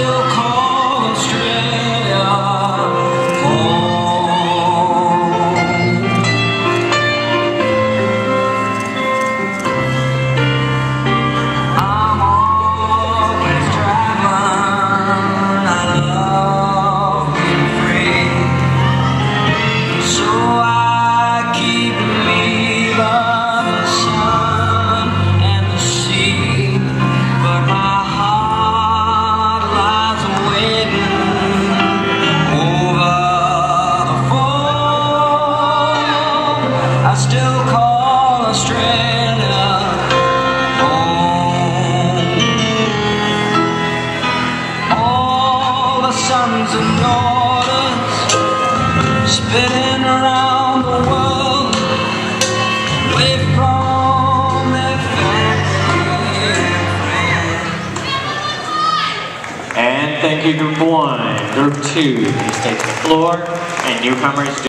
still call still call Australia home. All the sons and daughters spinning around the world, away from their family. And thank you, group one. Group two, please take the floor. And newcomers,